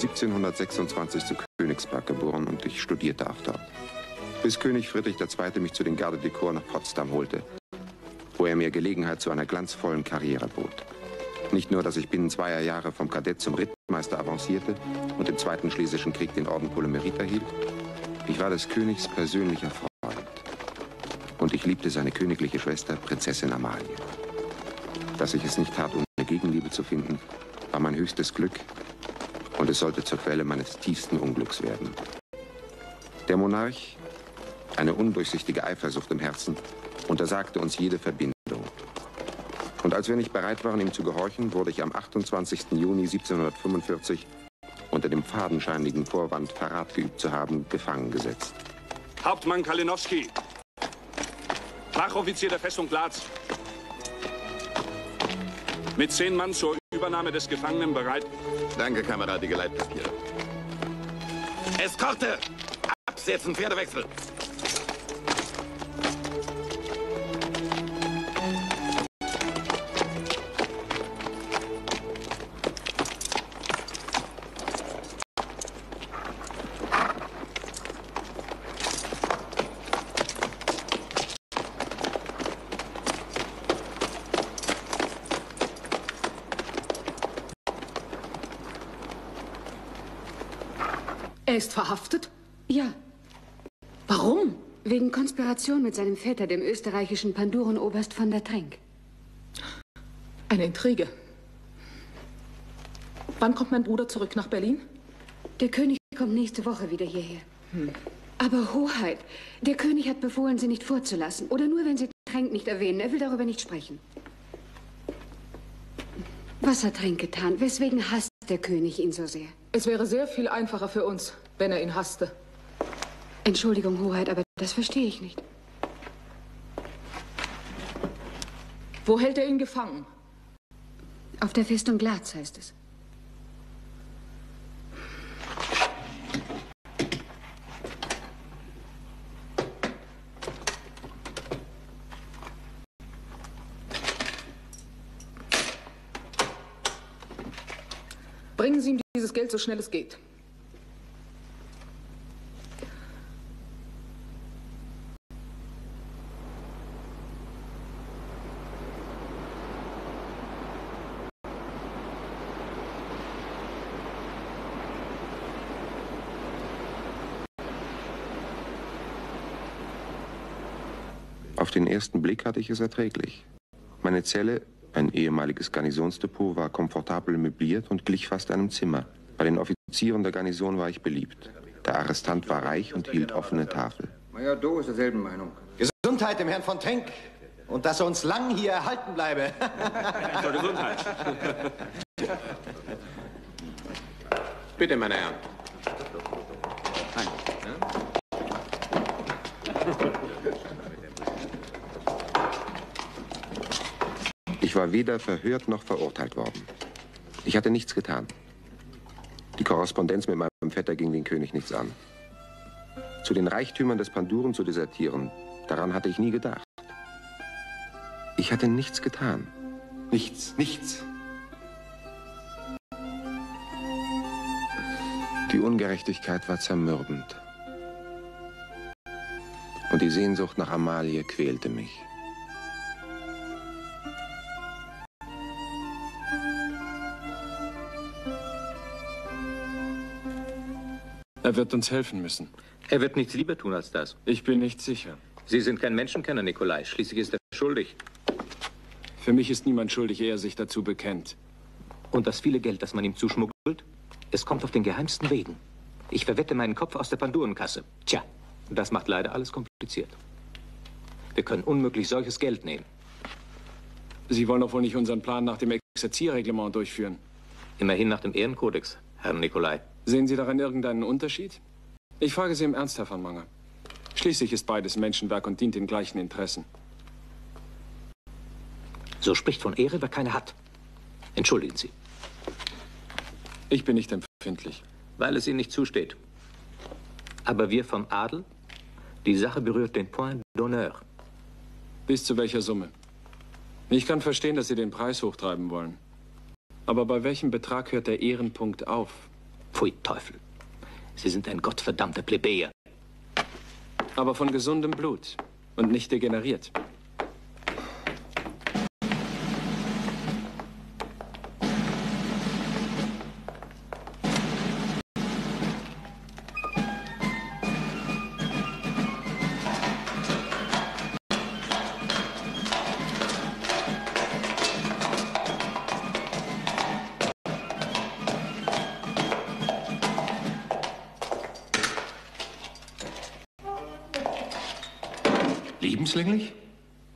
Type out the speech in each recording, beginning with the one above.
bin 1726 zu Königsberg geboren und ich studierte auch dort. Bis König Friedrich II. mich zu den Garde de Corps nach Potsdam holte, wo er mir Gelegenheit zu einer glanzvollen Karriere bot. Nicht nur, dass ich binnen zweier Jahre vom Kadett zum Rittmeister avancierte und im Zweiten Schlesischen Krieg den Orden Polemerit erhielt, ich war des Königs persönlicher Freund. Und ich liebte seine königliche Schwester, Prinzessin Amalie. Dass ich es nicht tat, ohne Gegenliebe zu finden, war mein höchstes Glück und es sollte zur Quelle meines tiefsten Unglücks werden. Der Monarch, eine undurchsichtige Eifersucht im Herzen, untersagte uns jede Verbindung. Und als wir nicht bereit waren, ihm zu gehorchen, wurde ich am 28. Juni 1745 unter dem fadenscheinigen Vorwand, Verrat geübt zu haben, gefangen gesetzt. Hauptmann Kalinowski, Fachoffizier der Festung Glatz, mit zehn Mann zur Übernahme des Gefangenen bereit? Danke, Kamerad, die Geleitpapiere. Eskorte! Absetzen, Pferdewechsel! Ist verhaftet? Ja, Warum? wegen Konspiration mit seinem Vetter, dem österreichischen Pandurenoberst von der Trenk. Eine Intrige. Wann kommt mein Bruder zurück nach Berlin? Der König kommt nächste Woche wieder hierher. Aber Hoheit, der König hat befohlen, Sie nicht vorzulassen. Oder nur, wenn Sie Tränk nicht erwähnen. Er will darüber nicht sprechen. Was hat Tränk getan? Weswegen hasst der König ihn so sehr? Es wäre sehr viel einfacher für uns, wenn er ihn hasste. Entschuldigung, Hoheit, aber das verstehe ich nicht. Wo hält er ihn gefangen? Auf der Festung Glatz heißt es. Bringen Sie ihm dieses Geld so schnell es geht. Den ersten Blick hatte ich es erträglich. Meine Zelle, ein ehemaliges Garnisonsdepot, war komfortabel möbliert und glich fast einem Zimmer. Bei den Offizieren der Garnison war ich beliebt. Der Arrestant war reich und hielt offene Tafel. Major Doe ist derselben Meinung. Gesundheit dem Herrn von Trenk. Und dass er uns lang hier erhalten bleibe. Zur Gesundheit. Bitte, meine Herren. Ich war weder verhört noch verurteilt worden. Ich hatte nichts getan. Die Korrespondenz mit meinem Vetter ging den König nichts an. Zu den Reichtümern des Panduren zu desertieren, daran hatte ich nie gedacht. Ich hatte nichts getan. Nichts, nichts. Die Ungerechtigkeit war zermürbend. Und die Sehnsucht nach Amalie quälte mich. Er wird uns helfen müssen. Er wird nichts lieber tun als das. Ich bin nicht sicher. Sie sind kein Menschenkenner, Nikolai. Schließlich ist er schuldig. Für mich ist niemand schuldig, ehe er sich dazu bekennt. Und das viele Geld, das man ihm zuschmuggelt, es kommt auf den geheimsten Wegen. Ich verwette meinen Kopf aus der Pandurenkasse. Tja, das macht leider alles kompliziert. Wir können unmöglich solches Geld nehmen. Sie wollen doch wohl nicht unseren Plan nach dem Exerzierreglement durchführen. Immerhin nach dem Ehrenkodex, Herr Nikolai. Sehen Sie daran irgendeinen Unterschied? Ich frage Sie im Ernst, Herr von Manger. Schließlich ist beides Menschenwerk und dient den gleichen Interessen. So spricht von Ehre, wer keine hat. Entschuldigen Sie, Ich bin nicht empfindlich. weil es Ihnen nicht zusteht. Aber wir vom Adel, die Sache berührt den Point d'honneur. Bis zu welcher Summe? Ich kann verstehen, dass Sie den Preis hochtreiben wollen. Aber bei welchem Betrag hört der Ehrenpunkt auf? Pfui Teufel. Sie sind ein gottverdammter Plebejer. Aber von gesundem Blut und nicht degeneriert. Lebenslänglich?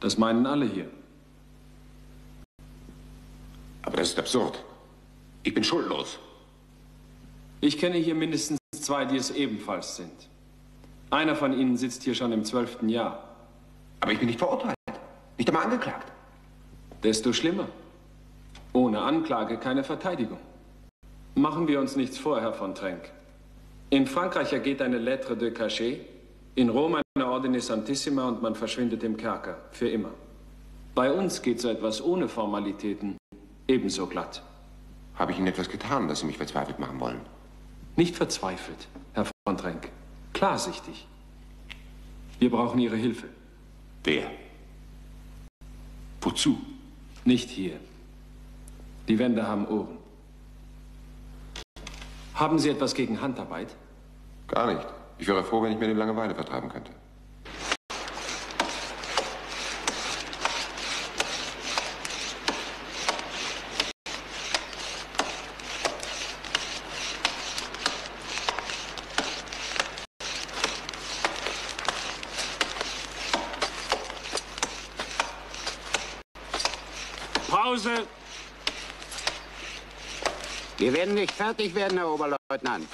Das meinen alle hier. Aber das ist absurd. Ich bin schuldlos. Ich kenne hier mindestens zwei, die es ebenfalls sind. Einer von ihnen sitzt hier schon im zwölften Jahr. Aber ich bin nicht verurteilt. Nicht einmal angeklagt. Desto schlimmer. Ohne Anklage keine Verteidigung. Machen wir uns nichts vor, Herr von Trenck. In Frankreich ergeht eine Lettre de Cachet, in Rom eine Ordine Santissima und man verschwindet im Kerker. Für immer. Bei uns geht so etwas ohne Formalitäten ebenso glatt. Habe ich Ihnen etwas getan, das Sie mich verzweifelt machen wollen? Nicht verzweifelt, Herr von Trenck. Klarsichtig. Wir brauchen Ihre Hilfe. Wer? Wozu? Nicht hier. Die Wände haben Ohren. Haben Sie etwas gegen Handarbeit? Gar nicht. Ich wäre froh, wenn ich mir die Langeweile vertreiben könnte. Pause! Wir werden nicht fertig werden, Herr Oberleutnant.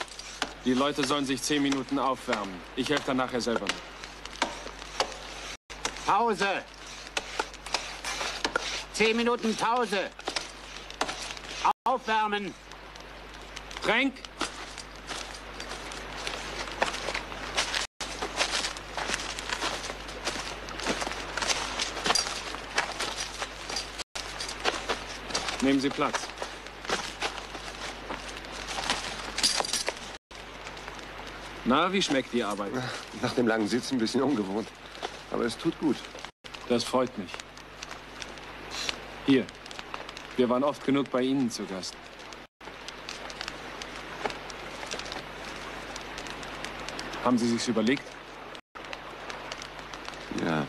Die Leute sollen sich zehn Minuten aufwärmen. Ich helfe dann nachher selber mit. Pause! Zehn Minuten Pause. Aufwärmen. Tränk! Nehmen Sie Platz. Na, wie schmeckt die Arbeit? Nach dem langen Sitzen ein bisschen ungewohnt. Aber es tut gut. Das freut mich. Hier. Wir waren oft genug bei Ihnen zu Gast. Haben Sie sich's überlegt? Ja.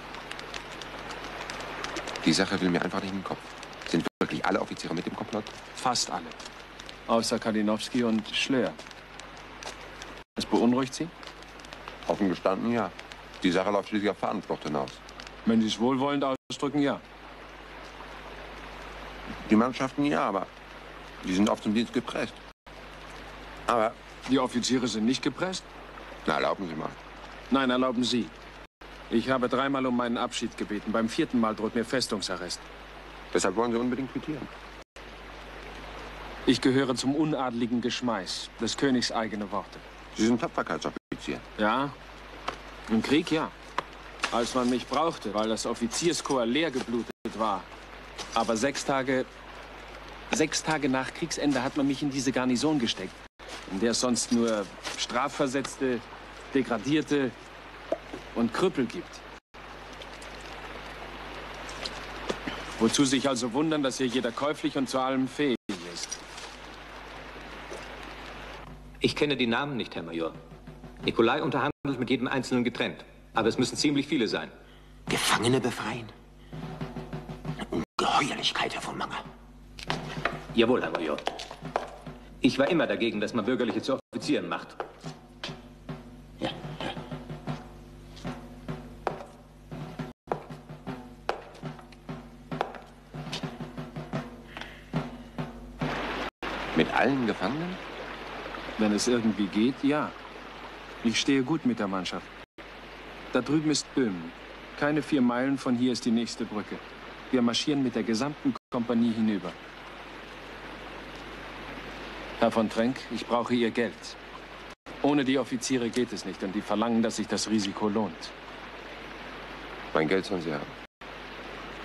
Die Sache will mir einfach nicht in den Kopf. Sind wirklich alle Offiziere mit dem Komplott? Fast alle. Außer Kalinowski und Schlör. Es beunruhigt Sie? Offen gestanden, ja. Die Sache läuft schließlich auf Fahnenflucht hinaus. Wenn Sie es wohlwollend ausdrücken, ja. Die Mannschaften ja, aber die sind oft zum Dienst gepresst. Aber, Die Offiziere sind nicht gepresst? na, erlauben Sie mal. Nein, erlauben Sie. Ich habe dreimal um meinen Abschied gebeten. Beim vierten Mal droht mir Festungsarrest. Deshalb wollen Sie unbedingt quittieren. Ich gehöre zum unadligen Geschmeiß, des Königs eigene Worte. Sie sind Tapferkeitsoffizier. Ja, im Krieg ja. Als man mich brauchte, weil das Offizierskorps leer geblutet war. Aber sechs Tage, sechs Tage nach Kriegsende hat man mich in diese Garnison gesteckt, in der es sonst nur Strafversetzte, Degradierte und Krüppel gibt. Wozu sich also wundern, dass hier jeder käuflich und zu allem fähig ist. Ich kenne die Namen nicht, Herr Major. Nikolai unterhandelt mit jedem Einzelnen getrennt. Aber es müssen ziemlich viele sein. Gefangene befreien? Eine Ungeheuerlichkeit, Herr von Manger. Jawohl, Herr Major. Ich war immer dagegen, dass man Bürgerliche zu Offizieren macht. Mit allen Gefangenen? Wenn es irgendwie geht, ja. Ich stehe gut mit der Mannschaft. Da drüben ist Böhmen. Keine vier Meilen von hier ist die nächste Brücke. Wir marschieren mit der gesamten Kompanie hinüber. Herr von Trenck, ich brauche Ihr Geld. Ohne die Offiziere geht es nicht und die verlangen, dass sich das Risiko lohnt. Mein Geld sollen Sie haben.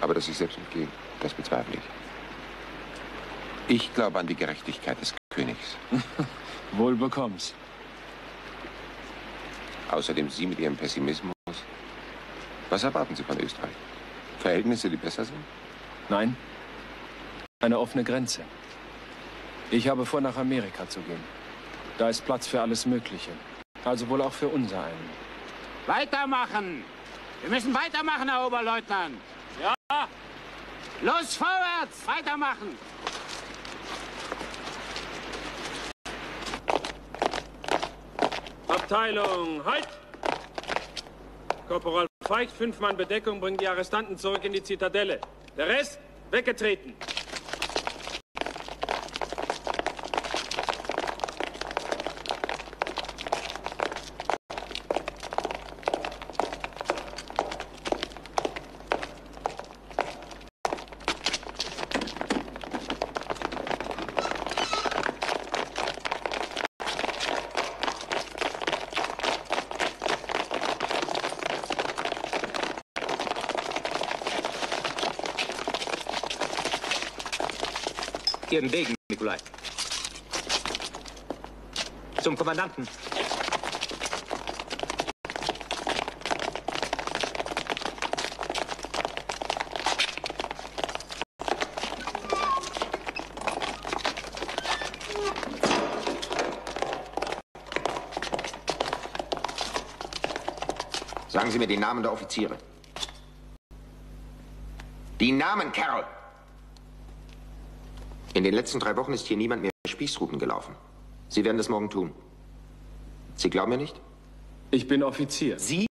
Aber dass ich selbst mitgehe, das bezweifle ich. Ich glaube an die Gerechtigkeit des Königs. Wohl bekomm's. Außerdem Sie mit Ihrem Pessimismus. Was erwarten Sie von Österreich? Verhältnisse, die besser sind? Nein. Eine offene Grenze. Ich habe vor, nach Amerika zu gehen. Da ist Platz für alles Mögliche. Also wohl auch für unser einen. Weitermachen! Wir müssen weitermachen, Herr Oberleutnant. Ja. Los, vorwärts! Weitermachen! Abteilung, halt! Korporal Feicht, fünf Mann Bedeckung, bringen die Arrestanten zurück in die Zitadelle. Der Rest, weggetreten. Ihren Degen, Nikolai. Zum Kommandanten. Sagen Sie mir die Namen der Offiziere. Die Namen, Carol! In den letzten drei Wochen ist hier niemand mehr Spießruten gelaufen. Sie werden das morgen tun. Sie glauben mir nicht? Ich bin Offizier. Sie?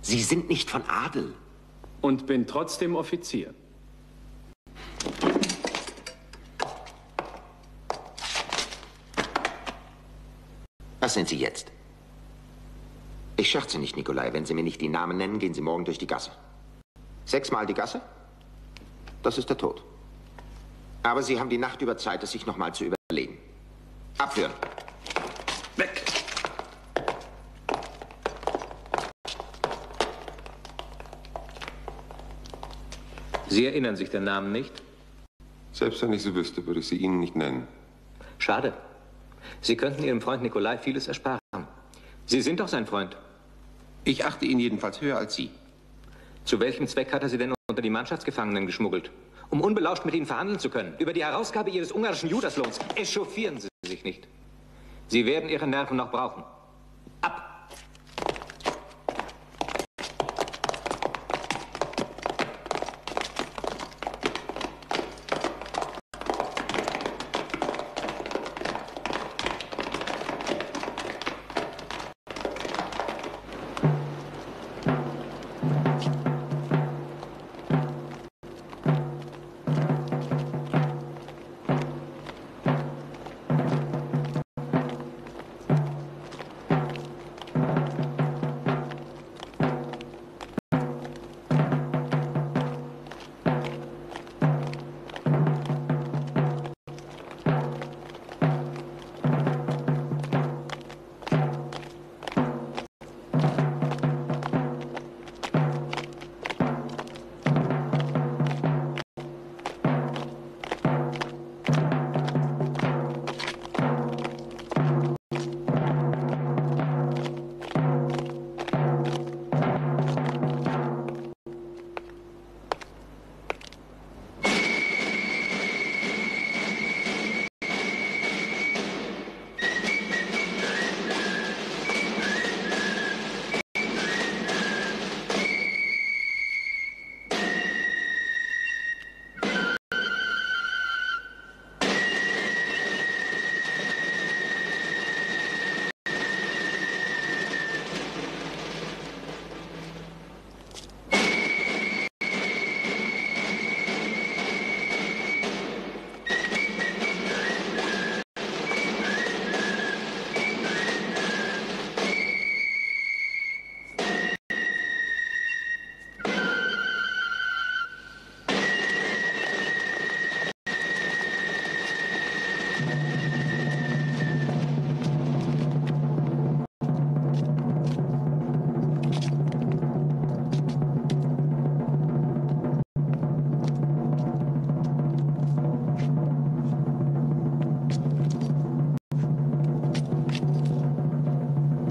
Sie sind nicht von Adel. Und bin trotzdem Offizier. Was sind Sie jetzt? Ich scherze nicht, Nikolai. Wenn Sie mir nicht die Namen nennen, gehen Sie morgen durch die Gasse. Sechsmal die Gasse? Das ist der Tod. Aber Sie haben die Nacht über Zeit, es sich nochmal zu überlegen. Abführen. Weg! Sie erinnern sich den Namen nicht? Selbst wenn ich sie wüsste, würde ich sie Ihnen nicht nennen. Schade. Sie könnten Ihrem Freund Nikolai vieles ersparen. Sie sind doch sein Freund. Ich achte ihn jedenfalls höher als Sie. Zu welchem Zweck hat er Sie denn unter die Mannschaftsgefangenen geschmuggelt? Um unbelauscht mit Ihnen verhandeln zu können. Über die Herausgabe Ihres ungarischen Judaslohns. Echauffieren Sie sich nicht. Sie werden Ihre Nerven noch brauchen.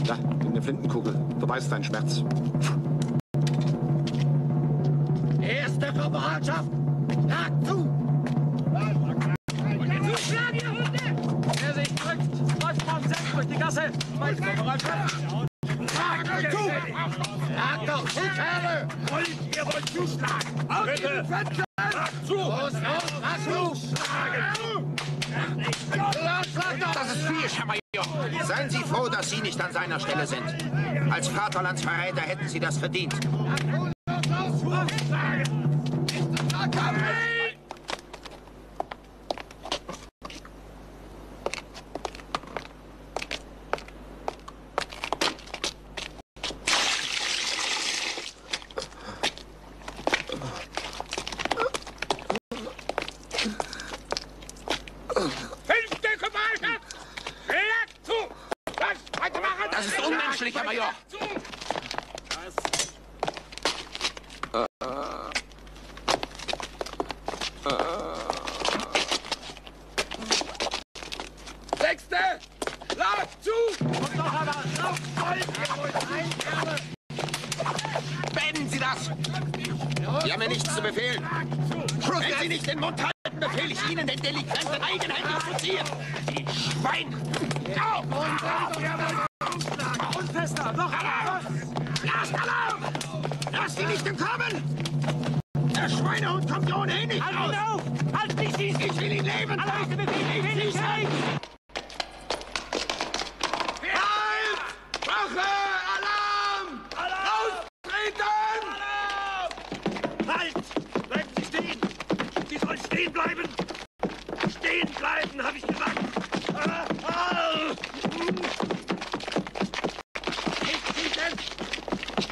Da, in der Flintenkugel. Du weißt deinen Schmerz. Vaterlandsverräter hätten Sie das verdient.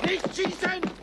Nicht schießen!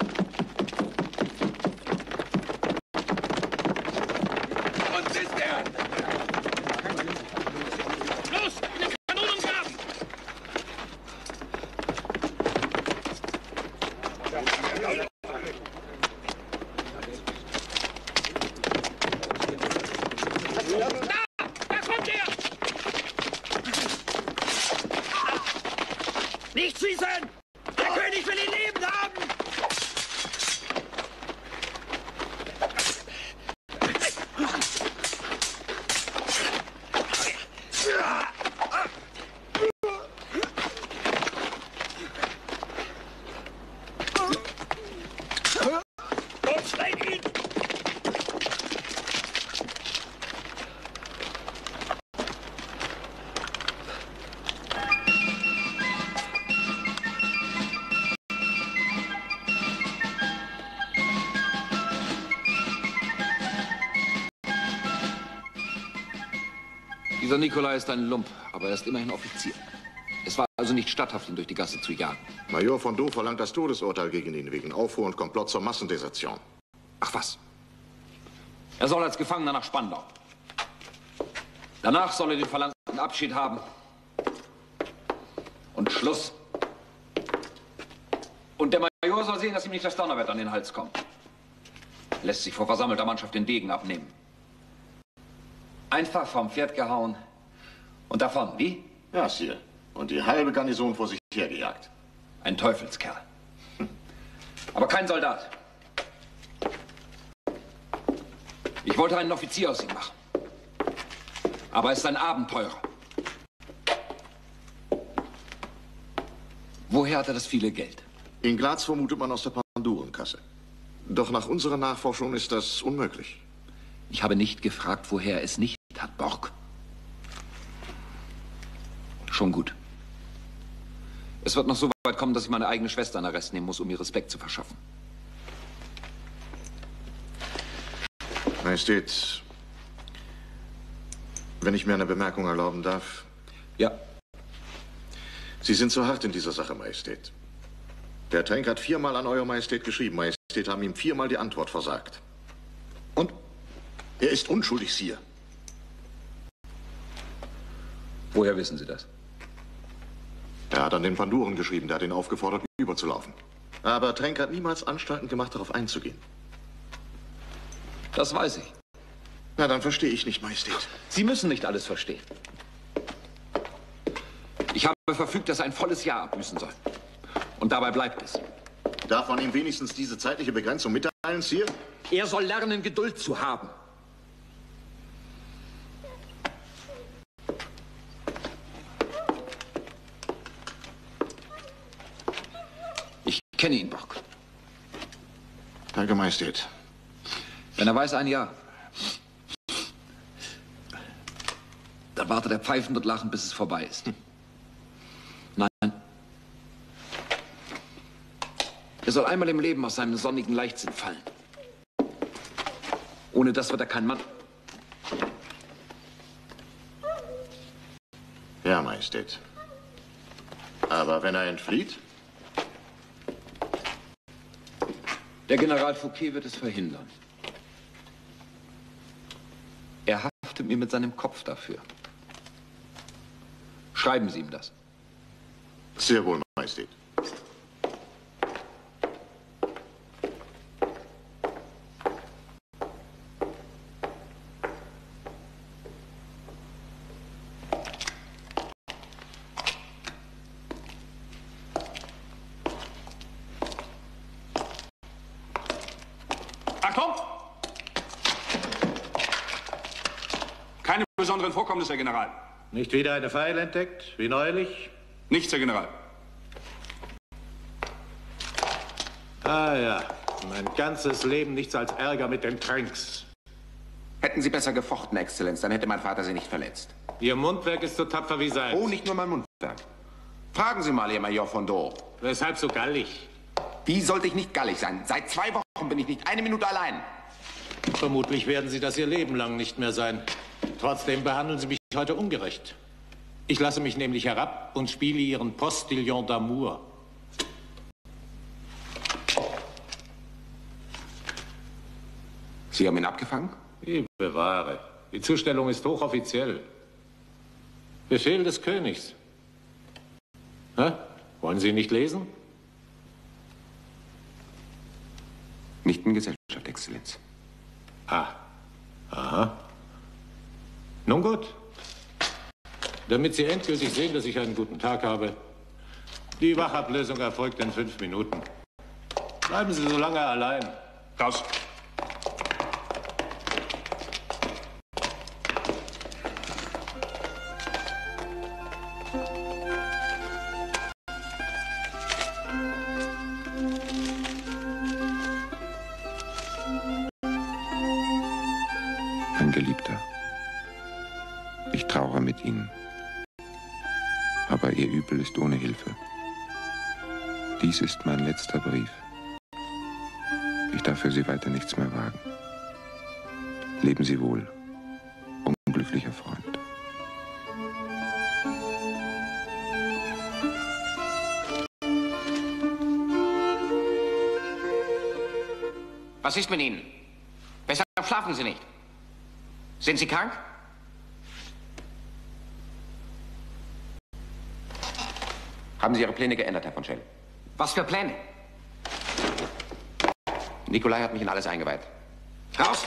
Nikolai ist ein Lump, aber er ist immerhin Offizier. Es war also nicht statthaft, ihn durch die Gasse zu jagen. Major von Do verlangt das Todesurteil gegen ihn wegen Aufruhr und Komplott zur Massendesertion. Ach was. Er soll als Gefangener nach Spandau. Danach soll er den verlangten Abschied haben. Und Schluss. Und der Major soll sehen, dass ihm nicht das Donnerwetter an den Hals kommt. Lässt sich vor versammelter Mannschaft den Degen abnehmen. Einfach vom Pferd gehauen und davon, wie? Ja, Sir. Und die halbe Garnison vor sich hergejagt. Ein Teufelskerl. Aber kein Soldat. Ich wollte einen Offizier aus ihm machen. Aber er ist ein Abenteurer. Woher hat er das viele Geld? In Graz vermutet man aus der Pandurenkasse. Doch nach unserer Nachforschung ist das unmöglich. Ich habe nicht gefragt, woher er es nicht hat, Borg. Schon gut. Es wird noch so weit kommen, dass ich meine eigene Schwester in Arrest nehmen muss, um ihr Respekt zu verschaffen. Majestät, wenn ich mir eine Bemerkung erlauben darf. Ja. Sie sind zu hart in dieser Sache, Majestät. Der Tank hat viermal an Euer Majestät geschrieben. Majestät haben ihm viermal die Antwort versagt. Und er ist unschuldig, Sire. Woher wissen Sie das? Er hat an den Panduren geschrieben, der hat ihn aufgefordert, überzulaufen. Aber Trenk hat niemals Anstalten gemacht, darauf einzugehen. Das weiß ich. Na, dann verstehe ich nicht, Majestät. Sie müssen nicht alles verstehen. Ich habe verfügt, dass er ein volles Jahr abbüßen soll. Und dabei bleibt es. Darf man ihm wenigstens diese zeitliche Begrenzung mitteilen, Sir? Er soll lernen, Geduld zu haben. Ich kenne ihn, Bock. Danke, Majestät. Wenn er weiß, ein Jahr. Dann wartet er pfeifend und lachend, bis es vorbei ist. Nein. Er soll einmal im Leben aus seinem sonnigen Leichtsinn fallen. Ohne das wird er kein Mann. Ja, Majestät. Aber wenn er entflieht? Der General Fouquet wird es verhindern. Er haftet mir mit seinem Kopf dafür. Schreiben Sie ihm das. Sehr wohl, Majestät. Achtung! Keine Vorkommnisse, Herr General. Nicht wieder eine Pfeil entdeckt, wie neulich? Nichts, Herr General. Ah ja, mein ganzes Leben nichts als Ärger mit den Tränks. Hätten Sie besser gefochten, Exzellenz, dann hätte mein Vater Sie nicht verletzt. Ihr Mundwerk ist so tapfer wie sein. Oh, nicht nur mein Mundwerk. Fragen Sie mal, Ihr Major von Do. Weshalb so gallig? Wie sollte ich nicht gallig sein? Seit zwei Wochen bin ich nicht eine Minute allein. Vermutlich werden Sie das Ihr Leben lang nicht mehr sein. Trotzdem behandeln Sie mich heute ungerecht. Ich lasse mich nämlich herab und spiele Ihren Postillon d'amour. Sie haben ihn abgefangen? Ich bewahre. Die Zustellung ist hochoffiziell. Befehl des Königs. Hä? Wollen Sie nicht lesen? Nicht in Gesellschaft, Exzellenz. Ah. Aha. Nun gut. Damit Sie endgültig sehen, dass ich einen guten Tag habe. Die Wachablösung erfolgt in fünf Minuten. Bleiben Sie so lange allein. Raus. Was ist mit Ihnen? Weshalb schlafen Sie nicht? Sind Sie krank? Haben Sie Ihre Pläne geändert, Herr von Schell? Was für Pläne? Nikolai hat mich in alles eingeweiht. Raus!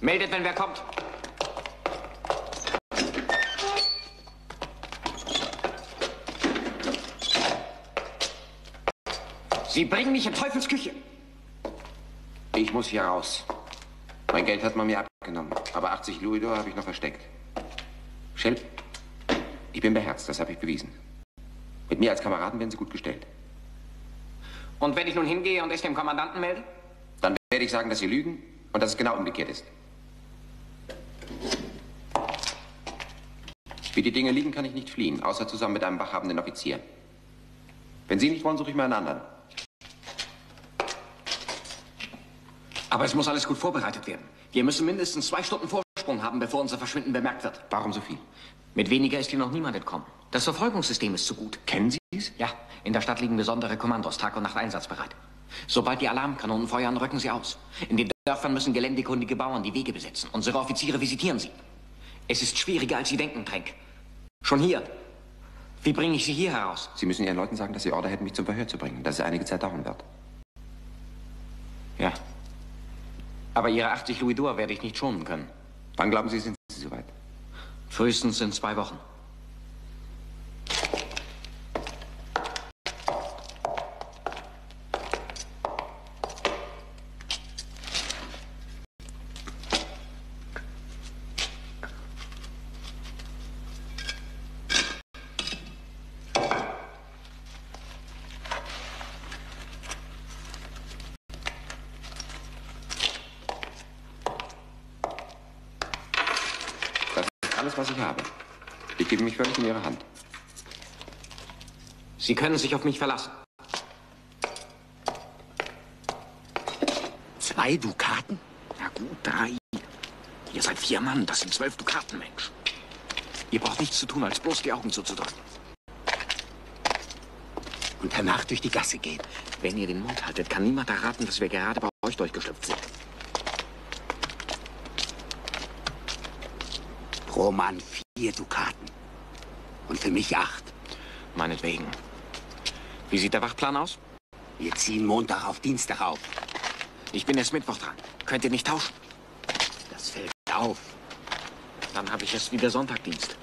Meldet, wenn wer kommt. Sie bringen mich in Teufels Küche. Ich muss hier raus. Mein Geld hat man mir abgenommen, aber 80 Louisdor habe ich noch versteckt. Shell, ich bin beherzt, das habe ich bewiesen. Mit mir als Kameraden werden Sie gut gestellt. Und wenn ich nun hingehe und es dem Kommandanten melde? Dann werde ich sagen, dass Sie lügen und dass es genau umgekehrt ist. Wie die Dinge liegen, kann ich nicht fliehen, außer zusammen mit einem wachhabenden Offizier. Wenn Sie nicht wollen, suche ich mir einen anderen. Aber es muss alles gut vorbereitet werden. Wir müssen mindestens zwei Stunden Vorsprung haben, bevor unser Verschwinden bemerkt wird. Warum so viel? Mit weniger ist hier noch niemand entkommen. Das Verfolgungssystem ist zu gut. Kennen Sie es? Ja, in der Stadt liegen besondere Kommandos, Tag und Nacht einsatzbereit. Sobald die Alarmkanonen feuern, rücken sie aus. In den Dörfern müssen geländekundige Bauern die Wege besetzen. Unsere Offiziere visitieren sie. Es ist schwieriger, als Sie denken, Tränk. Schon hier. Wie bringe ich Sie hier heraus? Sie müssen Ihren Leuten sagen, dass Sie Order hätten, mich zum Verhör zu bringen, dass es einige Zeit dauern wird. Ja. Aber Ihre 80 Louis d'Or werde ich nicht schonen können. Wann glauben Sie, sind Sie soweit? Frühestens in zwei Wochen. alles, was ich habe. Ich gebe mich völlig in Ihre Hand. Sie können sich auf mich verlassen. Zwei Dukaten? Na gut, drei. Ihr seid vier Mann, das sind zwölf Dukaten, Mensch. Ihr braucht nichts zu tun, als bloß die Augen zuzudrücken. Und danach durch die Gasse gehen. Wenn ihr den Mund haltet, kann niemand erraten, dass wir gerade bei euch durchgeschlüpft sind. Pro Mann vier Dukaten. Und für mich acht. Meinetwegen. Wie sieht der Wachplan aus? Wir ziehen Montag auf Dienstag auf. Ich bin erst Mittwoch dran. Könnt ihr nicht tauschen? Das fällt auf. Dann habe ich erst wieder Sonntagdienst.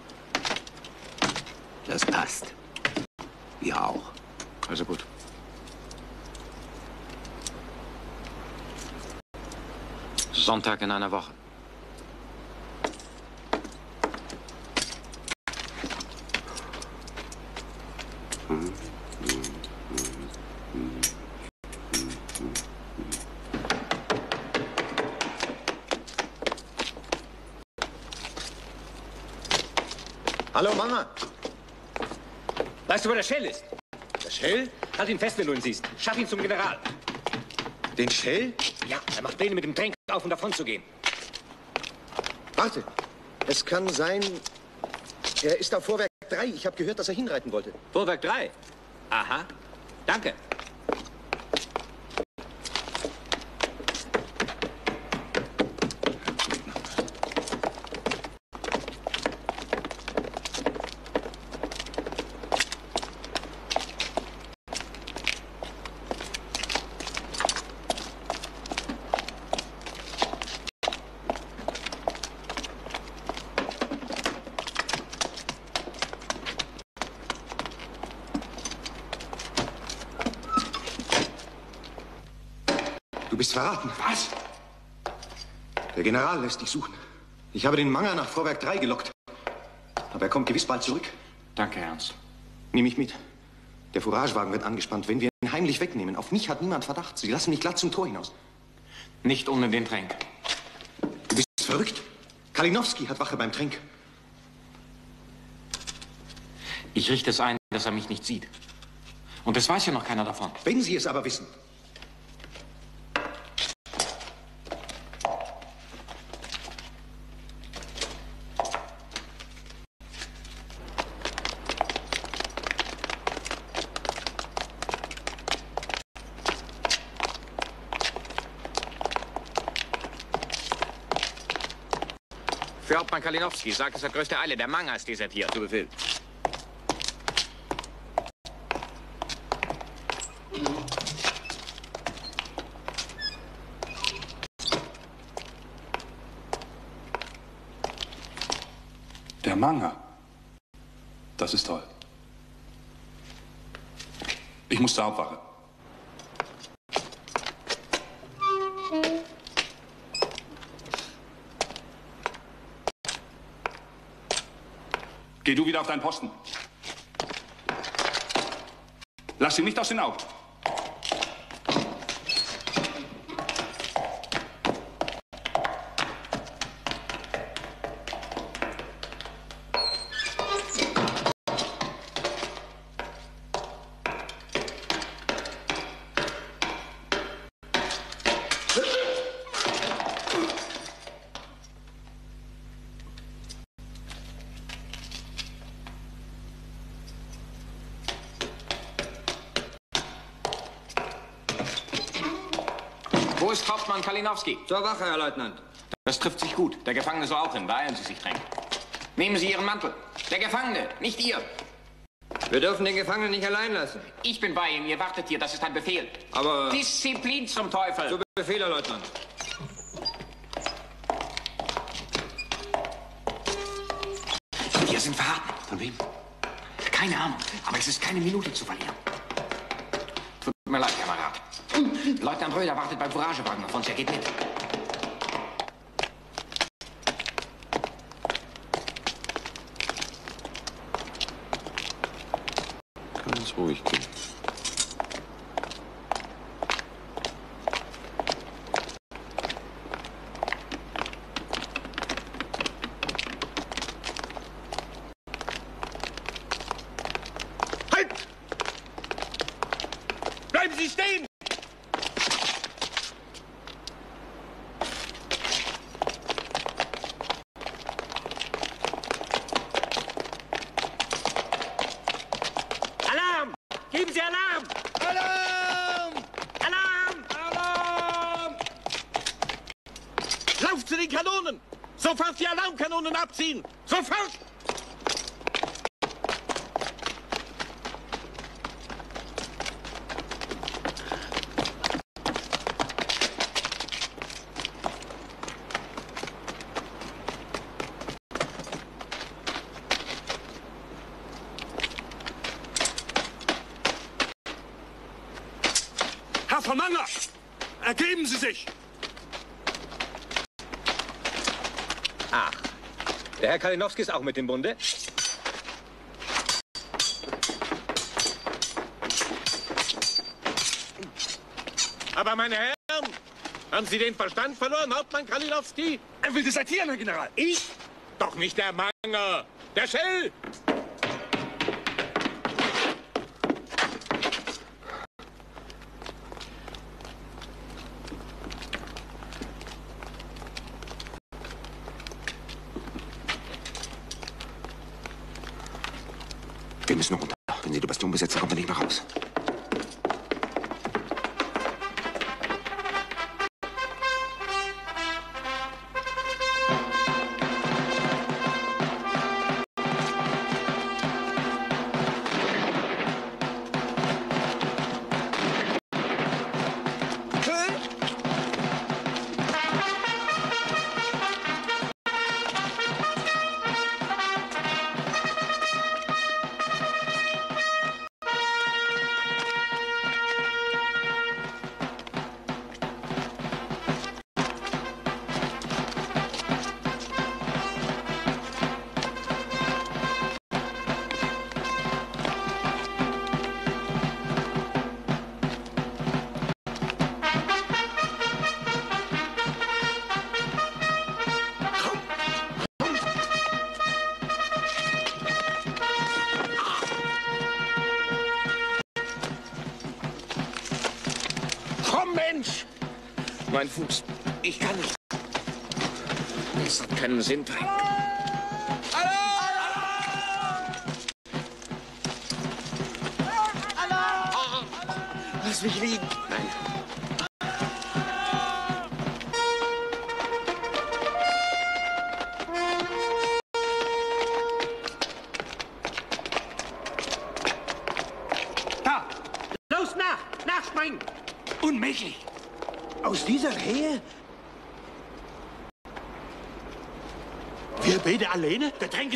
Das passt. Wir auch. Also gut. Sonntag in einer Woche. Weißt du, wo der Shell ist? Der Shell? Halt ihn fest, wenn du ihn siehst. Schaff ihn zum General. Den Shell? Ja, er macht Pläne, mit dem Tränk auf und davon zu gehen. Warte. Es kann sein, er ist auf Vorwerk 3. Ich habe gehört, dass er hinreiten wollte. Vorwerk 3? Aha. Danke. Verraten. Was? Der General lässt dich suchen. Ich habe den Manger nach Vorwerk 3 gelockt. Aber er kommt gewiss bald zurück. Danke, Ernst. Nimm mich mit. Der Fouragewagen wird angespannt. Wenn wir ihn heimlich wegnehmen, auf mich hat niemand Verdacht. Sie lassen mich glatt zum Tor hinaus. Nicht ohne den Tränk. Du bist verrückt. Kalinowski hat Wache beim Tränk. Ich richte es ein, dass er mich nicht sieht. Und es weiß ja noch keiner davon. Wenn Sie es aber wissen. Kalinowski, sag es hat größte Eile. Der Manga ist desertiert. Zu Befehl. Der Manga. Das ist toll. Ich muss zur Hauptwache. Geh du wieder auf deinen Posten. Lass ihn nicht aus den Augen. Hauptmann Kalinowski? Zur Wache, Herr Leutnant. Das trifft sich gut. Der Gefangene soll auch hin. Beeilen Sie sich, Tränk. Nehmen Sie Ihren Mantel. Der Gefangene, nicht ihr. Wir dürfen den Gefangenen nicht allein lassen. Ich bin bei Ihnen. Ihr wartet hier. Das ist ein Befehl. Aber... Disziplin zum Teufel. Zu Befehl, Herr Leutnant. Wir sind verraten. Von wem? Keine Ahnung. Aber es ist keine Minute zu verlieren. Tut mir leid. Leutnant Röder wartet beim Fouragewagen auf uns. Er geht mit. Kanonen! Sofort die Alarmkanonen abziehen! Sofort! Kalinowski ist auch mit im Bunde? Aber meine Herren, haben Sie den Verstand verloren, Hauptmann Kalinowski? Er will desertieren, Herr General. Ich? Doch nicht der Manger, der Schell! Wir müssen runter. Wenn Sie die Bastion besetzen, kommen wir nicht mehr raus. Mein Fuß. Ich kann nicht. Das hat keinen Sinn, Frank. Lass mich liegen. Nein.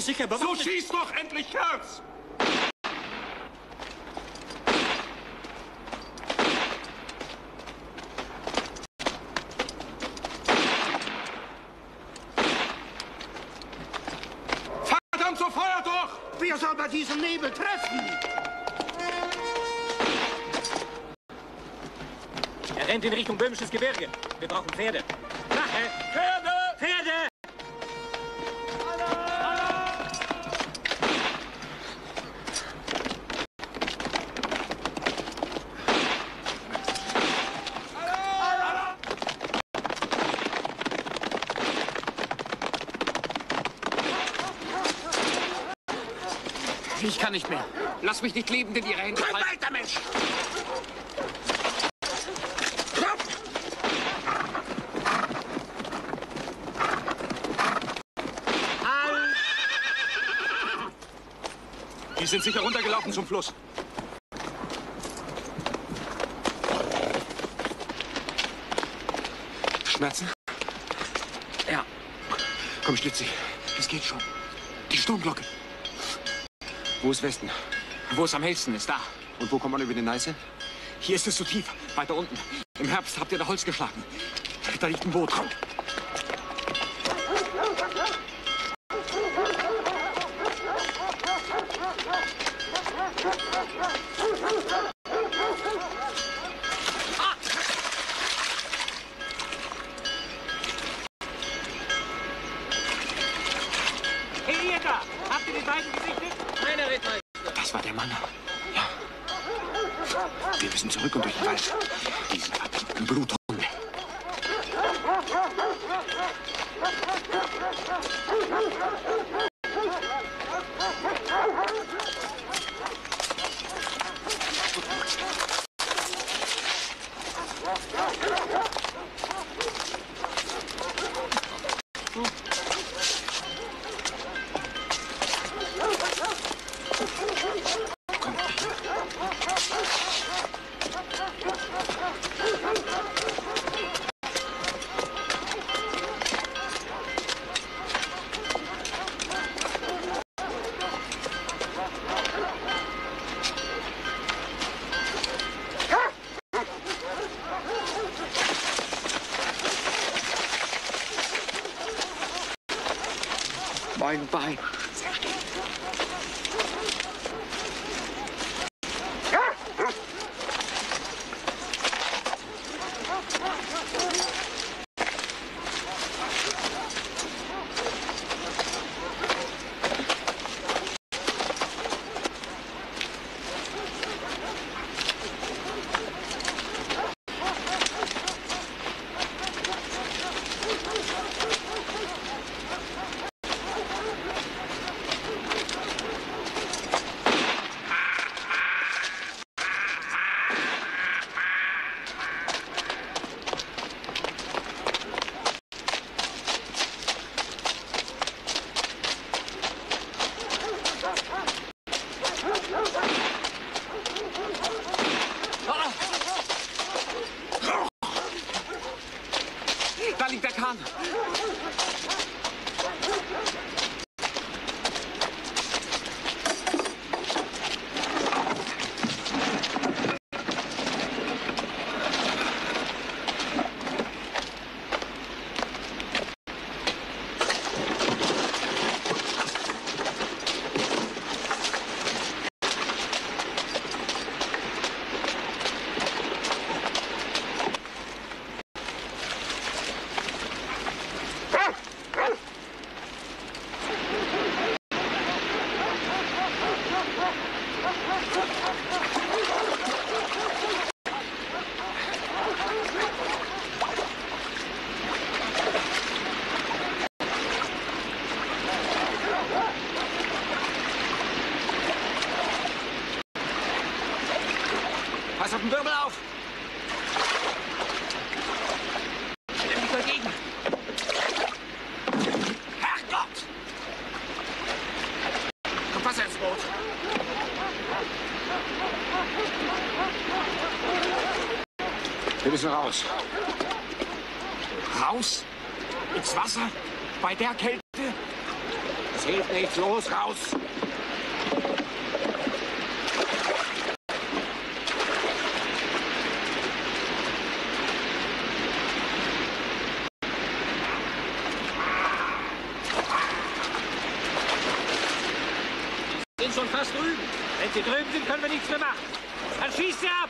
Ist sicher bewaffnet. So schieß doch endlich, Herz! Verdammt, so feuer doch! Wer soll bei diesem Nebel treffen? Er rennt in Richtung böhmisches Gebirge. Wir brauchen Pferde. Nicht mehr. Lass mich nicht lebend in Ihre Hände Komm fallen. weiter, Mensch! Die sind sicher runtergelaufen zum Fluss. Schmerzen? Ja. Komm, Schlitzi. Es geht schon. Die Sturmglocke. Wo ist Westen? Wo es am hellsten ist, da. Und wo kommt man über die Neiße? Hier ist es zu tief. Weiter unten. Im Herbst habt ihr da Holz geschlagen. Da liegt ein Boot. Komm. Da! Habt ihr die beiden gesichtet? Meiner Rittmeister. Das war der Mann. Ja. Wir müssen zurück und durch den Wald. Diese verdammten Bluthunde. Müssen raus. Raus? Ins Wasser? Bei der Kälte? Es hilft nichts. Los, raus! Sind schon fast drüben. Wenn sie drüben sind, können wir nichts mehr machen. Dann schießt sie ab!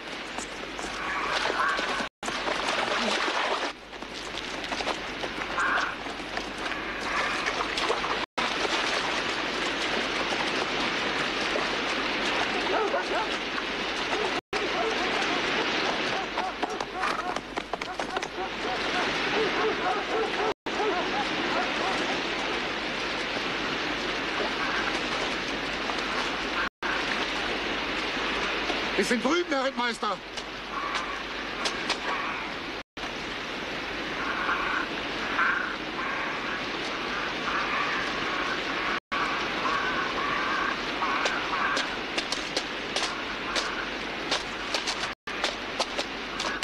Herr Rittmeister.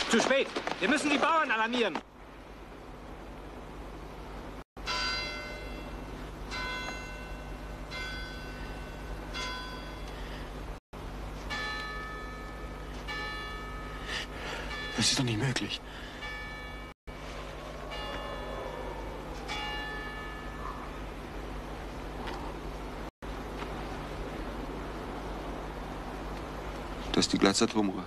Zu spät. Wir müssen die Bauern alarmieren. Das ist doch nicht möglich. Das ist die Gleitzeitomruhe.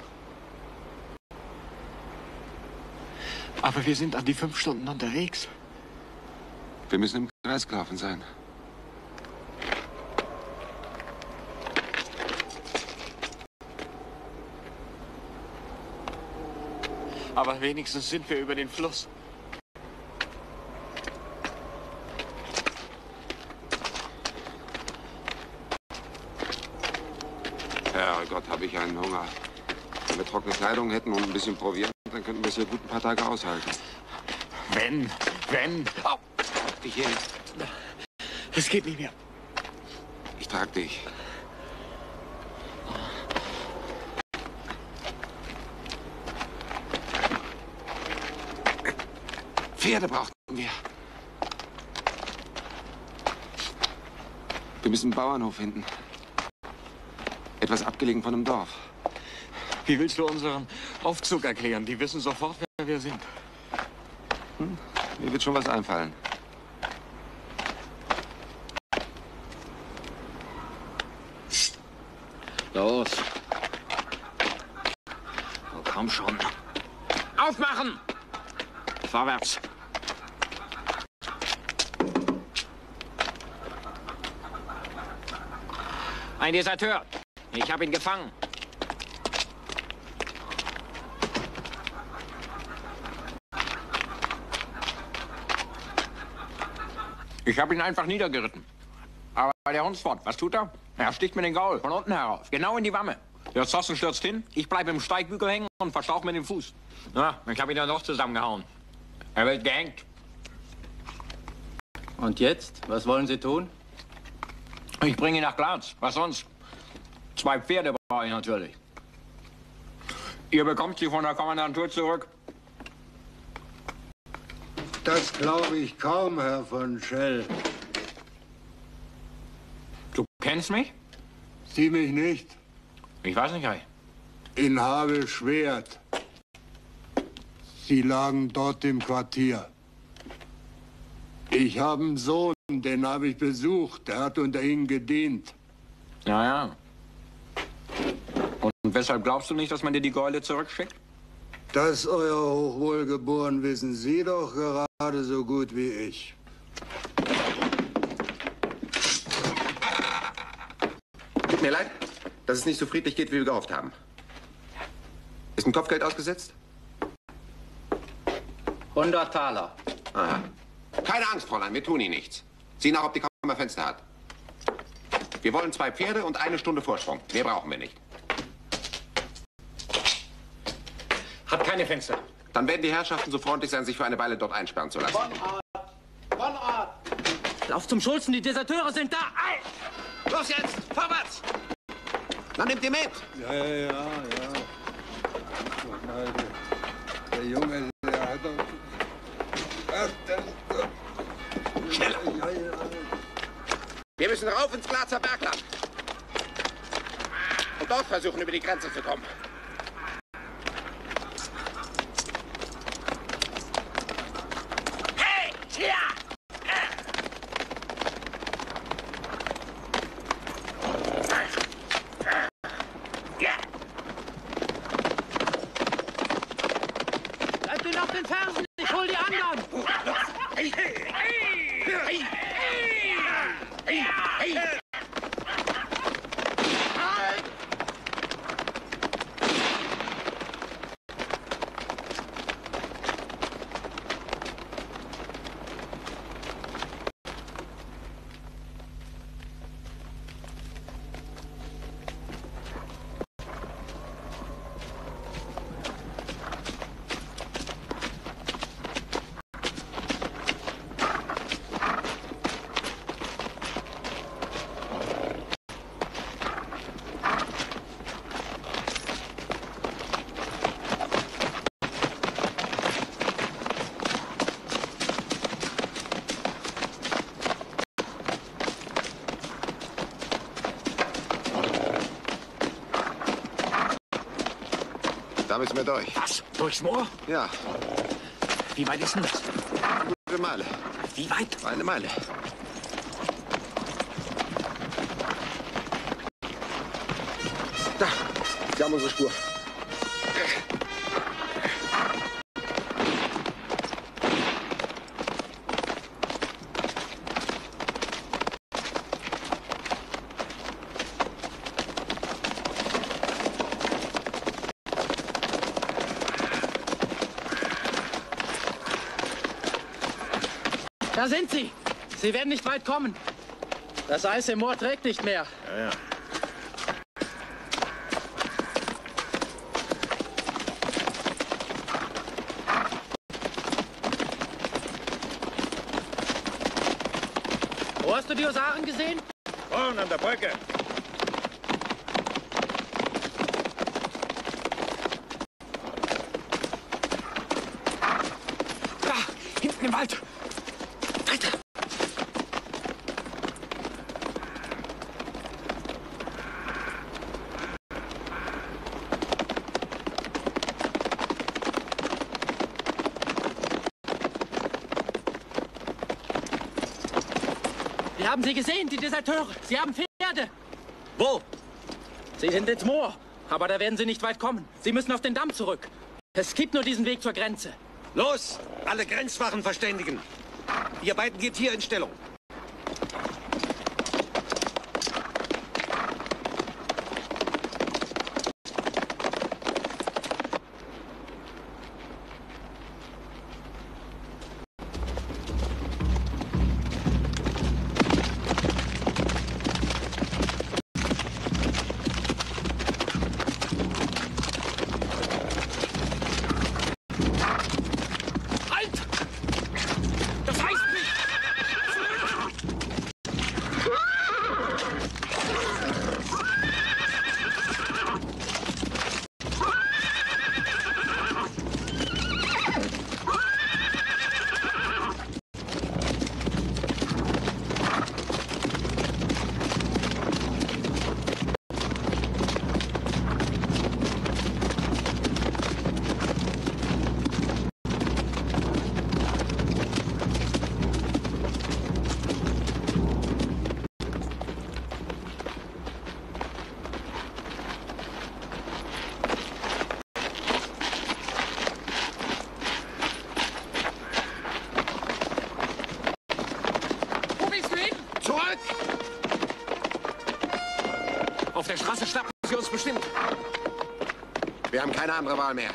Aber wir sind an die fünf Stunden unterwegs. Wir müssen im Kreis gelaufen sein. Aber wenigstens sind wir über den Fluss. Herrgott, habe ich einen Hunger. Wenn wir trockene Kleidung hätten und ein bisschen Proviant, dann könnten wir es hier gut ein paar Tage aushalten. Wenn, wenn. Au! Dich hin. Es geht nicht mehr. Ich trag dich. Pferde brauchten wir. Wir müssen einen Bauernhof finden. Etwas abgelegen von einem Dorf. Wie willst du unseren Aufzug erklären? Die wissen sofort, wer wir sind. Hm? Mir wird schon was einfallen. Los. Oh, komm schon. Aufmachen! Vorwärts. Ein Deserteur. Ich habe ihn gefangen. Ich habe ihn einfach niedergeritten. Aber der Hundsfort, was tut er? Er sticht mir den Gaul von unten herauf, genau in die Wamme. Der Zossen stürzt hin, ich bleibe im Steigbügel hängen und verstauche mir den Fuß. Na, ich habe ihn dann noch zusammengehauen. Er wird gehängt. Und jetzt? Was wollen Sie tun? Ich bringe ihn nach Glatz. Was sonst? Zwei Pferde war ich natürlich. Ihr bekommt sie von der Kommandantur zurück. Das glaube ich kaum, Herr von Schell. Du kennst mich? Sie mich nicht. Ich weiß nicht, Ei. In Habe Schwert. Sie lagen dort im Quartier. Ich habe einen Sohn, den habe ich besucht. Der hat unter Ihnen gedient. Ja, ja. Und weshalb glaubst du nicht, dass man dir die Gäule zurückschickt? Das, Euer Hochwohlgeboren, wissen Sie doch gerade so gut wie ich. Tut mir leid, dass es nicht so friedlich geht, wie wir gehofft haben. Ist ein Kopfgeld ausgesetzt? 100 Taler. Aha. Keine Angst, Fräulein, wir tun Ihnen nichts. Sieh nach, ob die Kammer Fenster hat. Wir wollen zwei Pferde und eine Stunde Vorsprung. Mehr brauchen wir nicht. Hat keine Fenster. Dann werden die Herrschaften so freundlich sein, sich für eine Weile dort einsperren zu lassen. Lauf zum Schulzen, die Deserteure sind da! Ei! Los jetzt, vorwärts! Dann nehmt ihr mit! Ja, ja, ja, ja. Der Junge, der hat doch... Wir müssen rauf ins Glatzer Bergland. Und dort versuchen, über die Grenze zu kommen. Hey, hier! Bleibt ihn auf den Fersen! Ich hol die anderen! Hey, hey, hey! Hey, hey, hey! Da müssen wir durch. Was? Durchs Moor? Ja, Wie weit ist denn das? eine Meile. Wie weit? Eine Meile. Da, Sie haben unsere Spur. Da sind sie! Sie werden nicht weit kommen. Das Eis im Moor trägt nicht mehr. Ja, ja. Wo hast du die Husaren gesehen? Vorn an der Brücke. Haben sie gesehen, die Deserteure. Sie haben Pferde. Wo? Sie sind ins Moor, aber da werden Sie nicht weit kommen. Sie müssen auf den Damm zurück. Es gibt nur diesen Weg zur Grenze. Los, alle Grenzwachen verständigen. Ihr beiden geht hier in Stellung. Bestimmt. Wir haben keine andere Wahl mehr.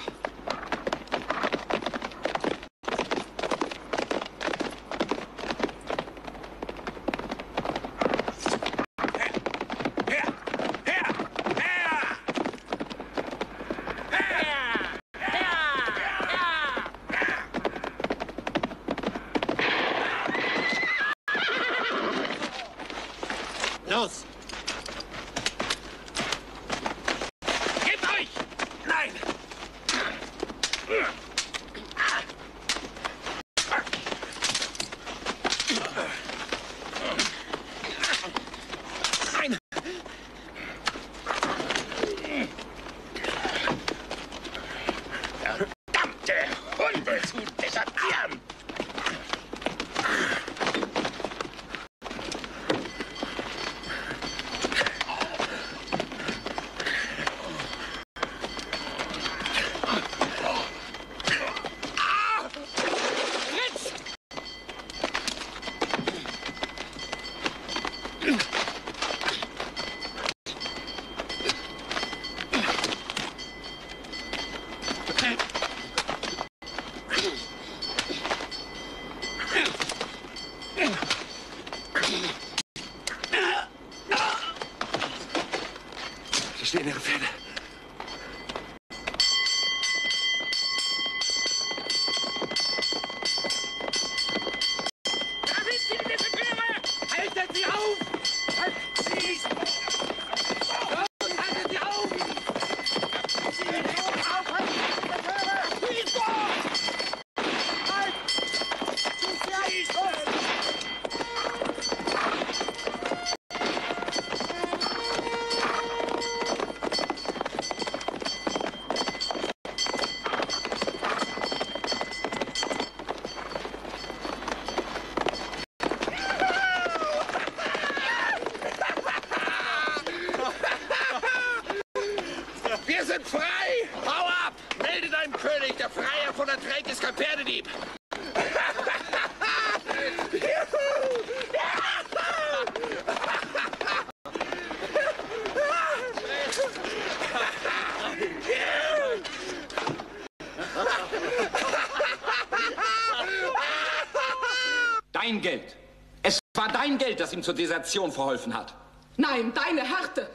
Dein Geld. Es war dein Geld, das ihm zur Desertion verholfen hat. Nein, deine Härte.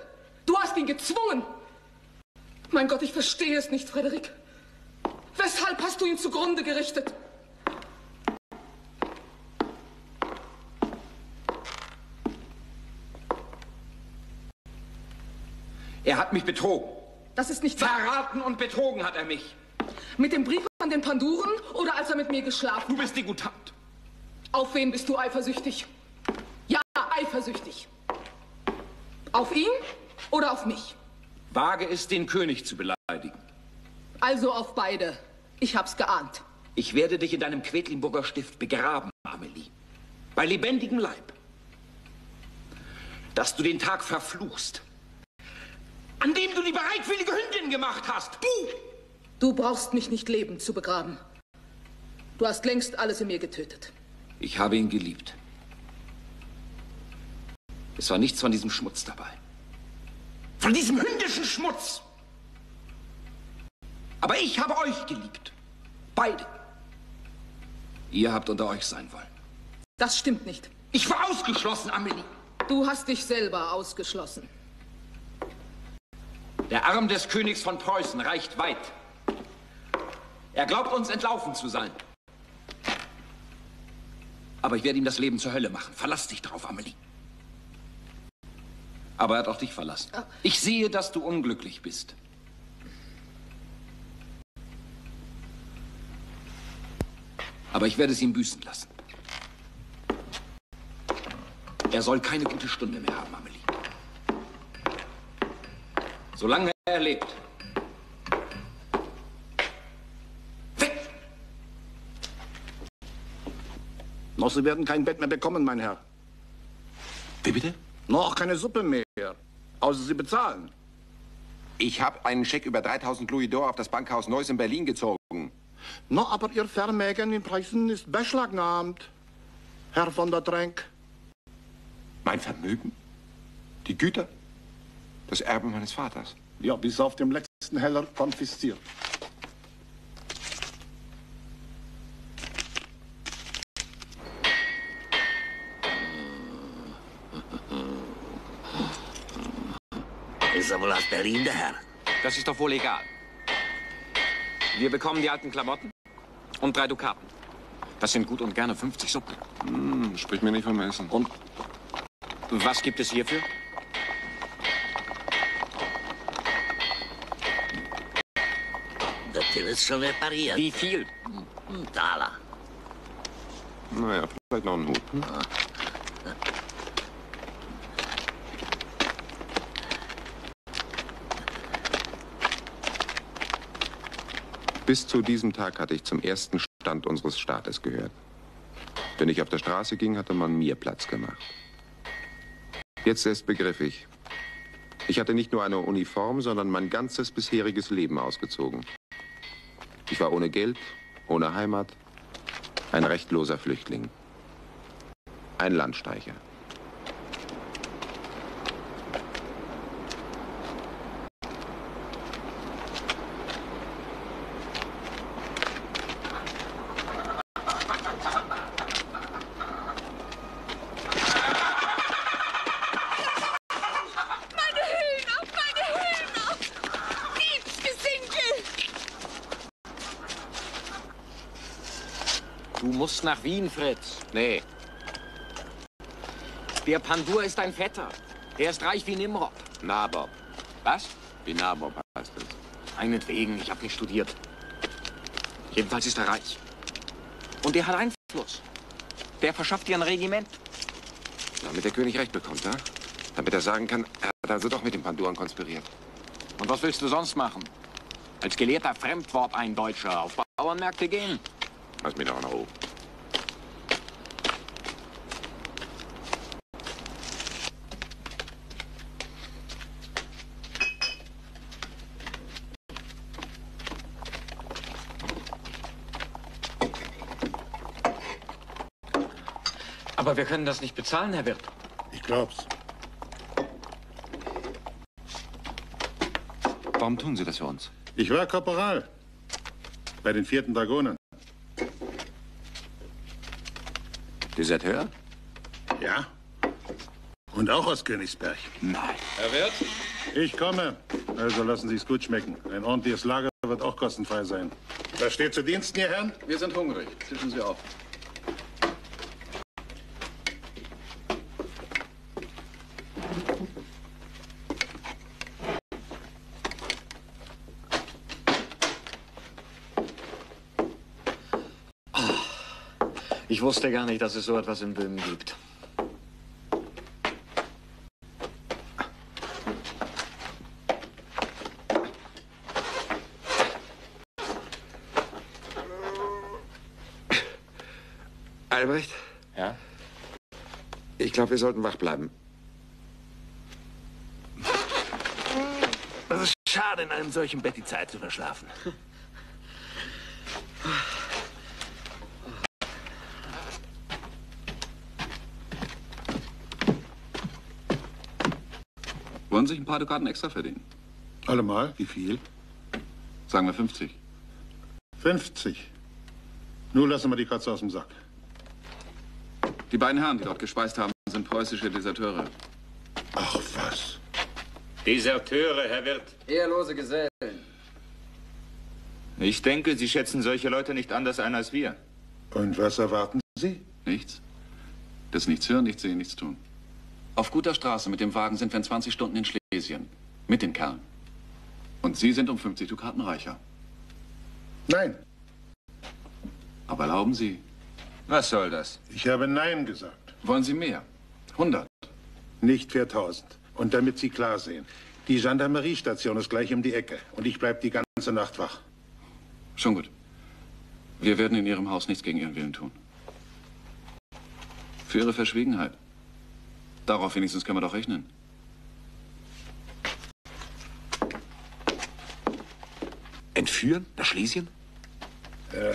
Du hast ihn gezwungen. Mein Gott, ich verstehe es nicht, Frederik. Weshalb hast du ihn zugrunde gerichtet? Er hat mich betrogen. Das ist nicht wahr. Verraten und betrogen hat er mich. Mit dem Brief an den Panduren oder als er mit mir geschlafen Du bist Degutant. Auf wen bist du eifersüchtig? Ja, eifersüchtig. Auf ihn oder auf mich? Wage es, den König zu beleidigen. Also auf beide. Ich hab's geahnt. Ich werde dich in deinem Quedlinburger Stift begraben, Amelie. Bei lebendigem Leib. Dass du den Tag verfluchst, An dem du die bereitwillige Hündin gemacht hast. Du! Du brauchst mich nicht lebend zu begraben. Du hast längst alles in mir getötet. Ich habe ihn geliebt. Es war nichts von diesem Schmutz dabei. Von diesem hündischen Schmutz. Aber ich habe euch geliebt. Beide. Ihr habt unter euch sein wollen. Das stimmt nicht. Ich war ausgeschlossen, Amelie. Du hast dich selber ausgeschlossen. Der Arm des Königs von Preußen reicht weit. Er glaubt uns entlaufen zu sein. Aber ich werde ihm das Leben zur Hölle machen. Verlass dich drauf, Amelie. Aber er hat auch dich verlassen. Ich sehe, dass du unglücklich bist. Aber ich werde es ihm büßen lassen. Er soll keine gute Stunde mehr haben, Amelie. Solange er lebt. Noch, Sie werden kein Bett mehr bekommen, mein Herr. Wie bitte? Noch keine Suppe mehr. Außer Sie bezahlen. Ich habe einen Scheck über 3000 Louis d'Or auf das Bankhaus Neuss in Berlin gezogen. No, aber Ihr Vermögen in Preisen ist beschlagnahmt, Herr von der Tränk. Mein Vermögen? Die Güter? Das Erbe meines Vaters? Ja, bis auf dem letzten Heller konfisziert. Ist er wohl aus Berlin, der Herr? Das ist doch wohl egal. Wir bekommen die alten Klamotten und drei Dukaten. Das sind gut und gerne 50 Suppen. Hm, sprich mir nicht vom Essen. Und was gibt es hierfür? Der Till ist schon repariert. Wie viel? Ein Taler. Naja, vielleicht noch ein Hut. Hm? Bis zu diesem Tag hatte ich zum ersten Stand unseres Staates gehört. Wenn ich auf der Straße ging, hatte man mir Platz gemacht. Jetzt erst begriff ich. Ich hatte nicht nur eine Uniform, sondern mein ganzes bisheriges Leben ausgezogen. Ich war ohne Geld, ohne Heimat, ein rechtloser Flüchtling. Ein Landstreicher. Meine Hühner, meine Hühner! Diebsgesinkel! Musst nach Wien, Fritz. Nee. Der Pandur ist ein Vetter. Der ist reich wie Nimrod. Nabob. Was? Wie Nabob heißt es. Meinetwegen, ich habe nicht studiert. Jedenfalls ist er reich. Und der hat Einfluss. Der verschafft dir ein Regiment. Damit der König recht bekommt, ja? Damit er sagen kann, er hat also doch mit den Panduren konspiriert. Und was willst du sonst machen? Als gelehrter Fremdworteindeutscher auf Bauernmärkte gehen? Lass mich doch in Ruhe. Aber wir können das nicht bezahlen, Herr Wirt. Ich glaub's. Warum tun Sie das für uns? Ich war Korporal. Bei den vierten Dragonern. Deserteur? Ja. Und auch aus Königsberg. Nein. Herr Wirt? Ich komme. Also lassen Sie es gut schmecken. Ein ordentliches Lager wird auch kostenfrei sein. Was steht zu Diensten, ihr Herren? Wir sind hungrig. Tischen Sie auf. Ich wusste gar nicht, dass es so etwas in Böhmen gibt. Albrecht? Ja? Ich glaube, wir sollten wach bleiben. Schade, in einem solchen Bett die Zeit zu verschlafen. Wollen Sie sich ein paar Dukaten extra verdienen? Allemal? Wie viel? Sagen wir 50. 50. Nur lassen wir die Katze aus dem Sack. Die beiden Herren, die dort gespeist haben, sind preußische Deserteure. Ach was. Deserteure, Herr Wirt. Ehrlose Gesellen. Ich denke, Sie schätzen solche Leute nicht anders ein als wir. Und was erwarten Sie? Nichts. Das nichts hören, nichts sehen, nichts tun. Auf guter Straße mit dem Wagen sind wir in 20 Stunden in Schlesien. Mit den Kerlen. Und Sie sind um 50 Dukaten reicher. Nein. Aber erlauben Sie. Was soll das? Ich habe Nein gesagt. Wollen Sie mehr? 100. Nicht für 1000. Und damit Sie klar sehen, die Gendarmeriestation ist gleich um die Ecke. Und ich bleibe die ganze Nacht wach. Schon gut. Wir werden in Ihrem Haus nichts gegen Ihren Willen tun. Für Ihre Verschwiegenheit. Darauf wenigstens können wir doch rechnen. Entführen? Nach Schlesien? Ja.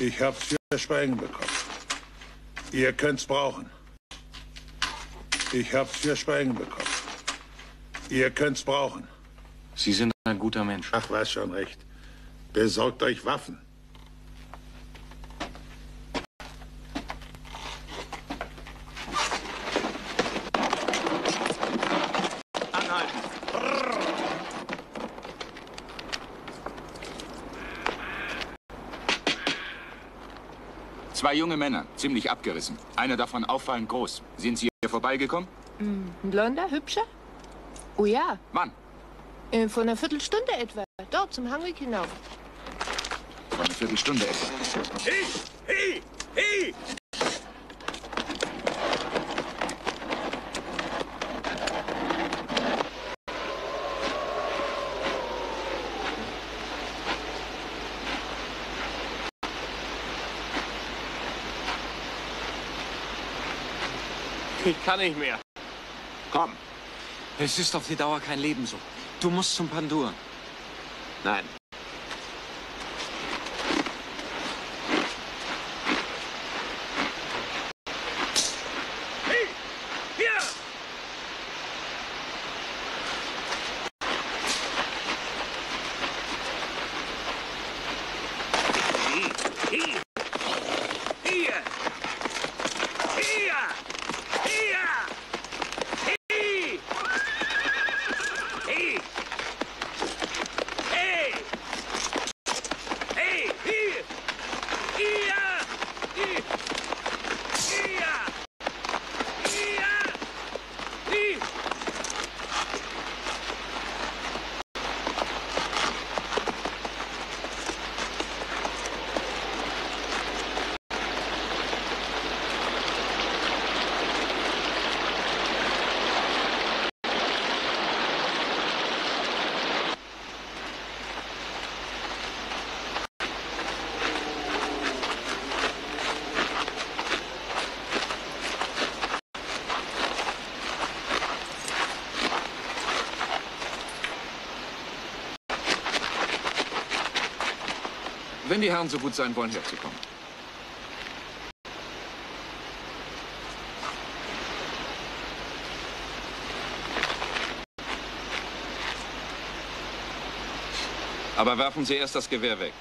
Ich hab's für Schweigen bekommen. Ihr könnt's brauchen. Ich hab's für Schweigen bekommen. Ihr könnt's brauchen. Sie sind ein guter Mensch. Ach, was schon recht. Besorgt euch Waffen. Junge Männer, ziemlich abgerissen. Einer davon auffallend groß. Sind Sie hier vorbeigekommen? Ein blonder, hübscher? Oh ja. Wann? Äh, vor einer Viertelstunde etwa. Dort zum Hangweg hinauf. Vor einer Viertelstunde etwa. Hey, hey, hey! Ich kann nicht mehr. Komm. Es ist auf die Dauer kein Leben so. Du musst zum Pandur. Nein. Hey, hier! Hier, hier, hier, hier, hier, hier, hey, hey, hey, hier, hier, hier, hier, hier, hier. Wenn die Herren so gut sein wollen, herzukommen. Aber werfen Sie erst das Gewehr weg.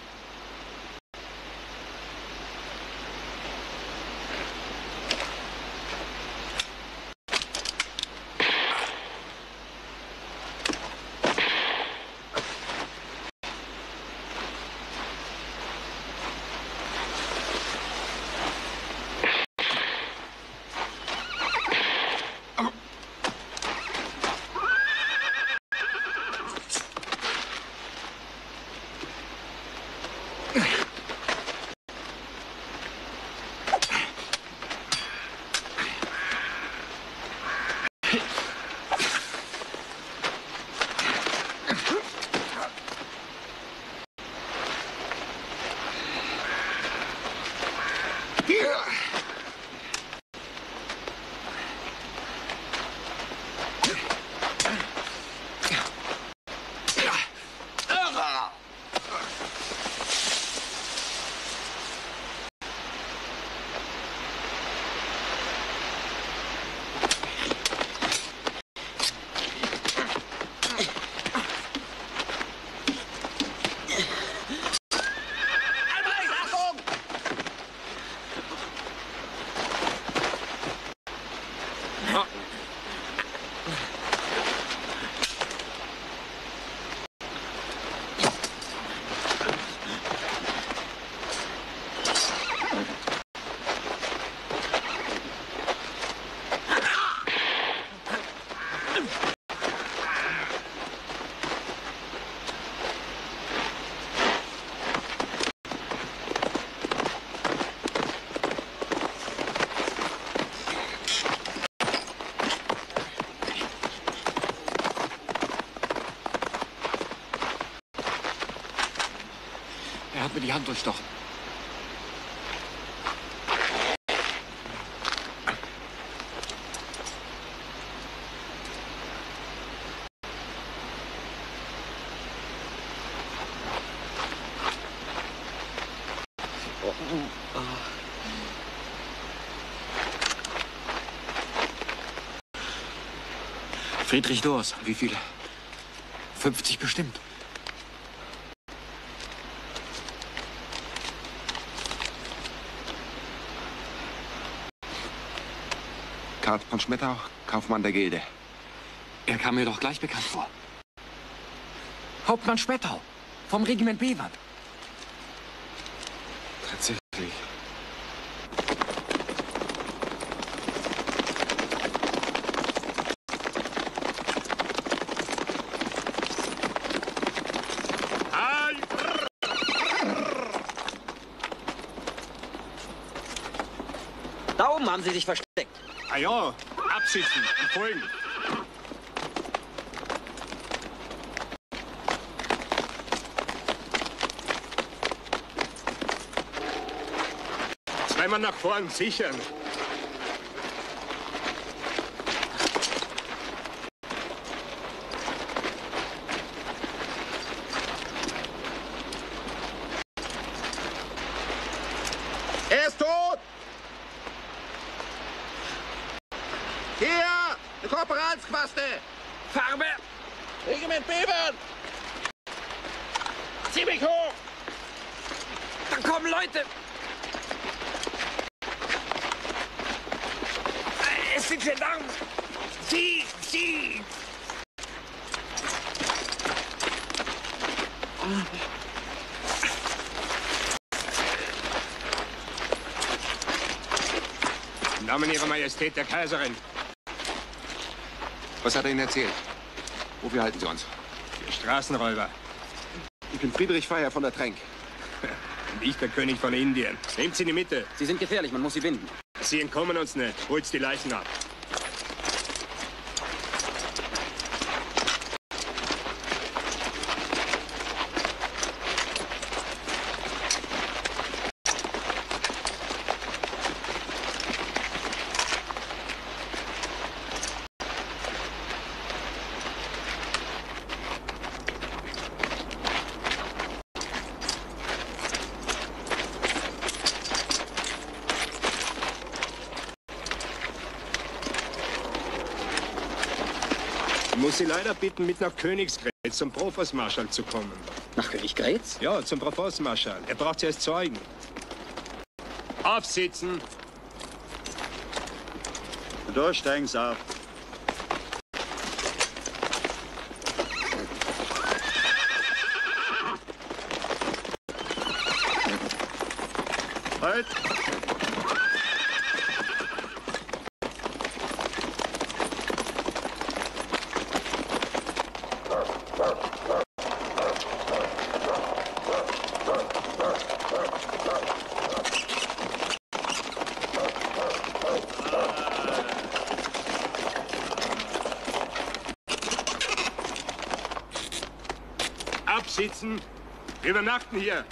Die Hand durchstochen. Friedrich Dors. Wie viele? 50 bestimmt. Karl von Schmettau, Kaufmann der Gilde. Er kam mir doch gleich bekannt vor. Hauptmann Schmettau vom Regiment Bevern. Tatsächlich. Da oben haben Sie sich versteckt. Ah ja, absitzen und folgen. Zweimal nach vorn sichern. Er ist tot! Hier! Die Korporalsquaste! Farbe! Regiment Bebern! Zieh mich hoch! Da kommen Leute! Es sind Gendarmen! Sie! Sie! Im Namen Ihrer Majestät der Kaiserin. Was hat er Ihnen erzählt? Wofür halten Sie uns? Ihr Straßenräuber. Ich bin Friedrich Feier von der Tränk. Und ich der König von Indien. Nehmt sie in die Mitte. Sie sind gefährlich, man muss sie binden. Sie entkommen uns nicht. Holt die Leichen ab. Muss Sie leider bitten, mit nach Königsgrätz zum Provostmarschall zu kommen. Nach Königsgrätz? Ja, zum Provostmarschall. Er braucht Sie als Zeugen. Aufsitzen! Durchsteigen Sie ab. Halt! Absitzen! Wir übernachten hier.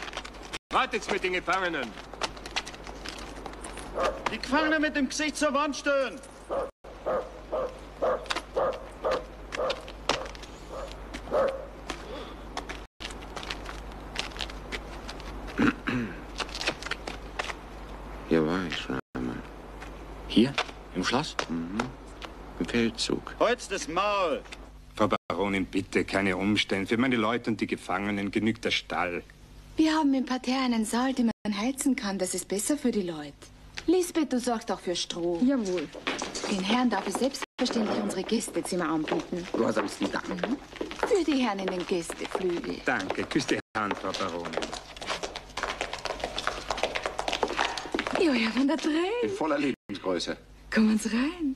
Wartet's mit den Gefangenen. Die Gefangenen mit dem Gesicht zur Wand stehen! Hier war ich schon einmal. Hier? Im Schloss? Mhm. Im Feldzug. Holz das Maul! Frau Baronin, bitte keine Umstände. Für meine Leute und die Gefangenen genügt der Stall. Wir haben im Parterre einen Saal, den man heizen kann. Das ist besser für die Leute. Lisbeth, du sorgst auch für Stroh. Jawohl. Den Herren darf ich selbstverständlich unsere Gästezimmer anbieten. Gehorsamsten Dank. Mhm. Für die Herren in den Gästeflügel. Danke. Küss die Hand, Frau Baronin. Joja von der In Träne. voller Lebensgröße. Komm uns rein.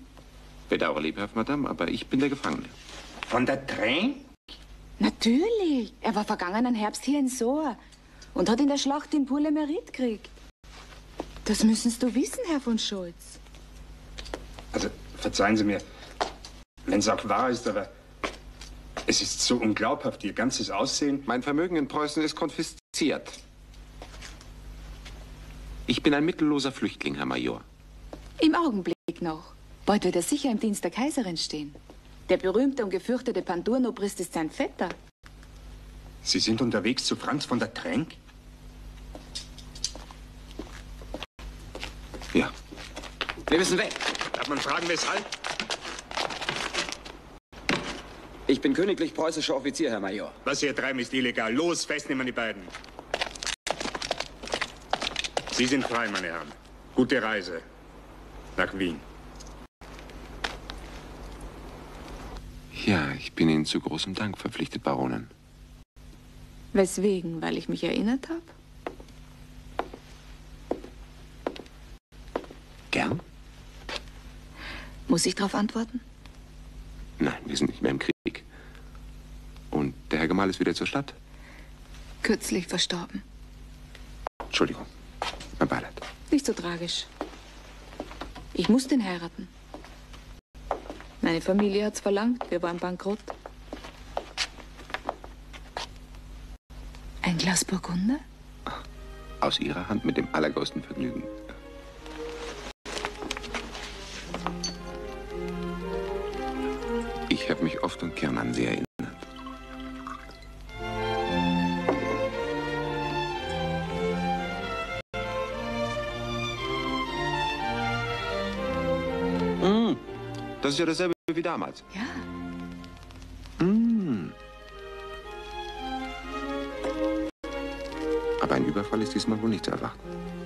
Bedauere liebhaft, Madame, aber ich bin der Gefangene. Von der Tränk? Natürlich. Er war vergangenen Herbst hier in Sohr und hat in der Schlacht den Pour le Mérite gekriegt. Das müssenst du wissen, Herr von Schulz. Also, verzeihen Sie mir, wenn es auch wahr ist, aber es ist so unglaubhaft, Ihr ganzes Aussehen. Mein Vermögen in Preußen ist konfisziert. Ich bin ein mittelloser Flüchtling, Herr Major. Im Augenblick noch. Bald wird er sicher im Dienst der Kaiserin stehen. Der berühmte und gefürchtete Pandurnobrist ist sein Vetter. Sie sind unterwegs zu Franz von der Tränk? Ja. Wir müssen weg. Darf man fragen, weshalb? Ich bin königlich preußischer Offizier, Herr Major. Was Sie hier treiben, ist illegal. Los, festnehmen die beiden. Sie sind frei, meine Herren. Gute Reise. Nach Wien. Ja, ich bin Ihnen zu großem Dank verpflichtet, Baronin. Weswegen? Weil ich mich erinnert habe? Gern? Muss ich darauf antworten? Nein, wir sind nicht mehr im Krieg. Und der Herr Gemahl ist wieder zur Stadt? Kürzlich verstorben. Entschuldigung. Mein Beileid. Nicht so tragisch. Ich muss den heiraten. Meine Familie hat's verlangt. Wir waren bankrott. Ein Glas Burgunder? Aus Ihrer Hand mit dem allergrößten Vergnügen. Ich habe mich oft und gern an Sie erinnert. Hm, das ist ja dasselbe wie damals. Ja. Ein Überfall ist diesmal wohl nicht zu erwarten.